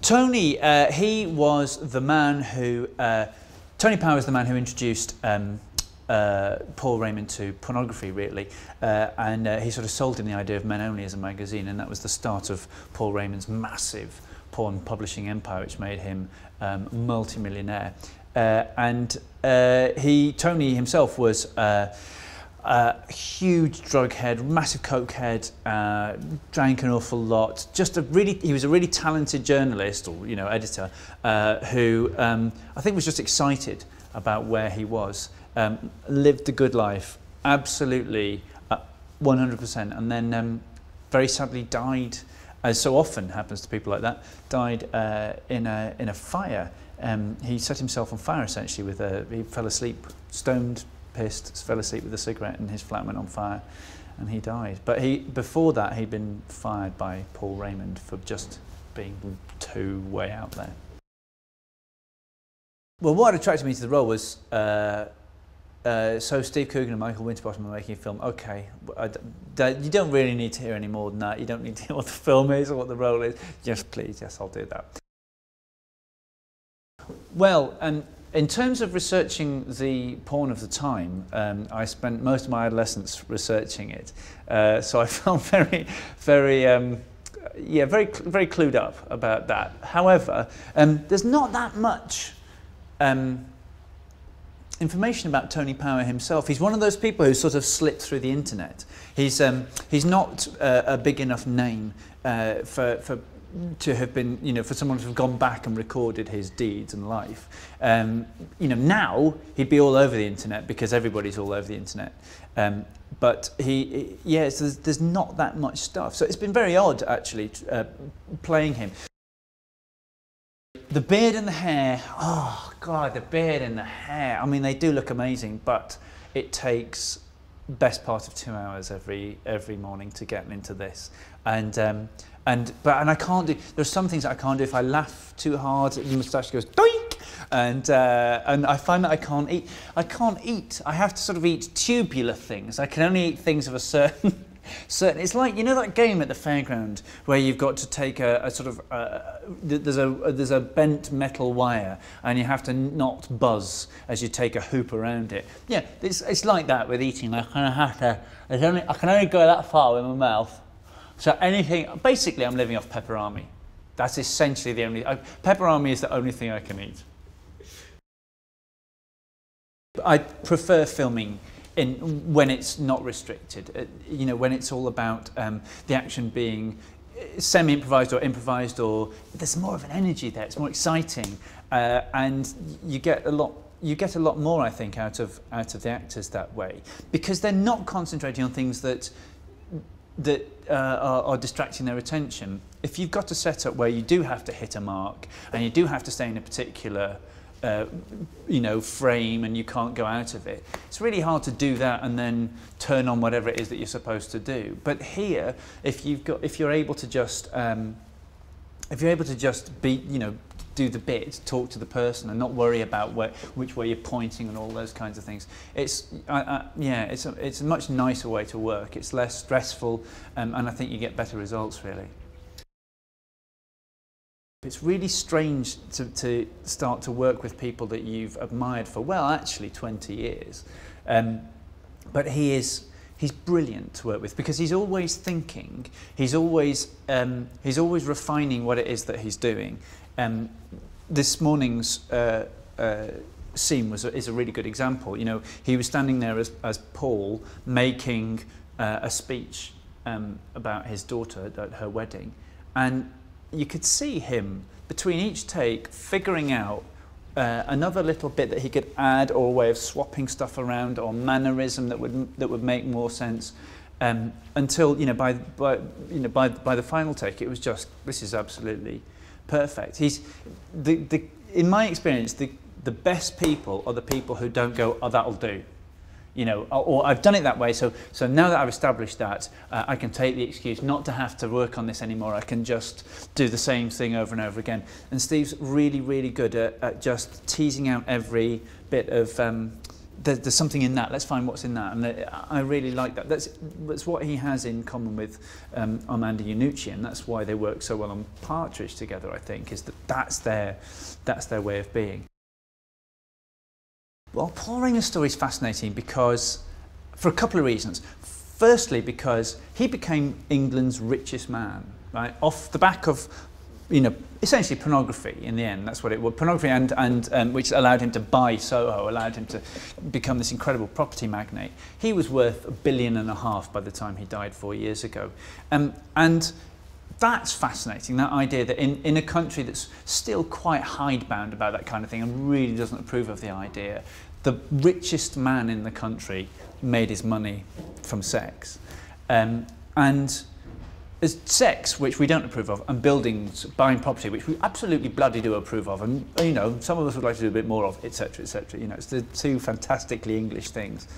Tony, uh, he was the man who, uh, Tony Power was the man who introduced um, uh, Paul Raymond to pornography, really. Uh, and uh, he sort of sold him the idea of Men Only as a magazine, and that was the start of Paul Raymond's massive porn publishing empire, which made him um, multi-millionaire. Uh, and uh, he, Tony himself was uh, a huge drug head, massive coke head, uh, drank an awful lot. Just a really, he was a really talented journalist or you know editor uh, who um, I think was just excited about where he was. Um, lived a good life, absolutely, uh, 100%, and then um, very sadly died, as so often happens to people like that, died uh, in a in a fire. Um, he set himself on fire essentially with a, he fell asleep, stoned, pissed, fell asleep with a cigarette and his flat went on fire and he died. But he, before that, he'd been fired by Paul Raymond for just being too way out there. Well, what attracted me to the role was uh, uh, so Steve Coogan and Michael Winterbottom are making a film. Okay, you don't really need to hear any more than that. You don't need to hear what the film is or what the role is. Just please, yes, I'll do that. Well, um, in terms of researching the porn of the time, um, I spent most of my adolescence researching it. Uh, so I felt very, very, um, yeah, very, very clued up about that. However, um, there's not that much um, information about Tony Power himself. He's one of those people who sort of slipped through the internet. He's, um, he's not uh, a big enough name uh, for, for to have been, you know, for someone to have gone back and recorded his deeds and life. Um, you know, now he'd be all over the internet because everybody's all over the internet. Um, but he, yeah, so there's, there's not that much stuff. So it's been very odd, actually, uh, playing him. The beard and the hair, oh God, the beard and the hair. I mean, they do look amazing, but it takes best part of two hours every every morning to get into this. And um, and but and I can't do. There's some things that I can't do. If I laugh too hard, the moustache goes doink, and uh, and I find that I can't eat. I can't eat. I have to sort of eat tubular things. I can only eat things of a certain. certain it's like you know that game at the fairground where you've got to take a, a sort of uh, there's a there's a bent metal wire and you have to not buzz as you take a hoop around it yeah it's, it's like that with eating I kind of have to only, I can only go that far with my mouth so anything, basically I'm living off Peperami. That's essentially the only, I, Peperami is the only thing I can eat. I prefer filming in when it's not restricted. Uh, you know, when it's all about um, the action being semi-improvised or improvised or there's more of an energy there, it's more exciting uh, and you get a lot you get a lot more I think out of out of the actors that way because they're not concentrating on things that that uh, are, are distracting their attention. If you've got a setup where you do have to hit a mark and you do have to stay in a particular uh, you know, frame and you can't go out of it. It's really hard to do that and then turn on whatever it is that you're supposed to do. But here, if you've got, if you're able to just, um, if you're able to just be, you know, do the bit, talk to the person, and not worry about where, which way you're pointing and all those kinds of things. It's, I, I, yeah, it's a, it's a much nicer way to work. It's less stressful, um, and I think you get better results really. It's really strange to, to start to work with people that you've admired for, well, actually 20 years. Um, but he is, he's brilliant to work with because he's always thinking, he's always, um, he's always refining what it is that he's doing. Um, this morning's uh, uh, scene was a, is a really good example. You know, he was standing there as, as Paul making uh, a speech um, about his daughter at her wedding, and you could see him between each take figuring out uh, another little bit that he could add or a way of swapping stuff around or mannerism that would that would make more sense um, until you know by, by you know by by the final take it was just this is absolutely perfect. He's the, the, in my experience, the, the best people are the people who don't go, oh, that'll do. You know, or, I've done it that way, so, so now that I've established that, uh, I can take the excuse not to have to work on this anymore. I can just do the same thing over and over again. And Steve's really, really good at, at just teasing out every bit of, um, there, there's something in that. Let's find what's in that. And I really like that. That's, that's what he has in common with um, Armando and that's why they work so well on Partridge together, I think, is that that's their, that's their way of being. Well, Paul Raymond's story is fascinating because, for a couple of reasons. Firstly, because he became England's richest man, right? Off the back of you know, essentially pornography in the end. That's what it was. Pornography and, and um, which allowed him to buy Soho, allowed him to become this incredible property magnate. He was worth a billion and a half by the time he died four years ago. Um, and that's fascinating, that idea that in, in a country that's still quite hidebound about that kind of thing and really doesn't approve of the idea, the richest man in the country made his money from sex. Um, and there's sex, which we don't approve of, and buildings, buying property, which we absolutely bloody do approve of, and you know, some of us would like to do a bit more of, etc., etc. You know, it's the two fantastically English things.